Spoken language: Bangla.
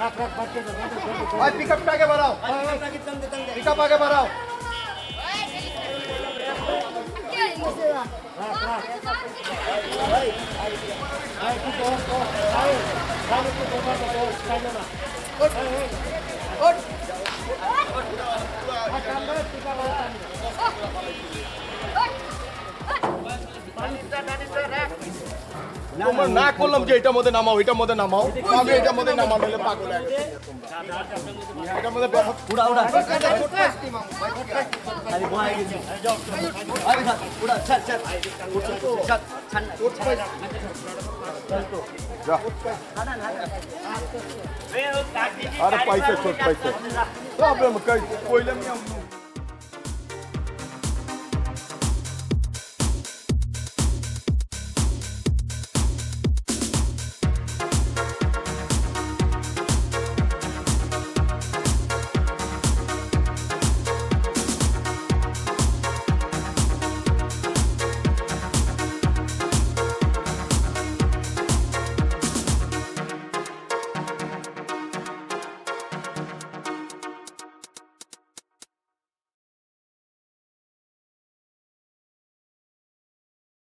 भाई पिकअप आगे बढ़ाओ। पिकअप आगे बढ़ाओ। তোমার না করলাম যে এটার মধ্যে নামাও এটার মধ্যে নামাও আমি এটার মধ্যে নামাও নাহলে পাগল হয়ে গেছে তোমরা। এটার মধ্যে বের হও। उड़ा उड़ा अरे वो आएगी अरे साथ उड़ा चल चल चल चल যা। अरे पैसे छोट पैसे तो आपल्या मग काय कोयला मी